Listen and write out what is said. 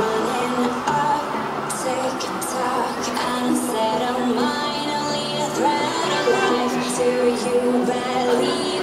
running up, you believe?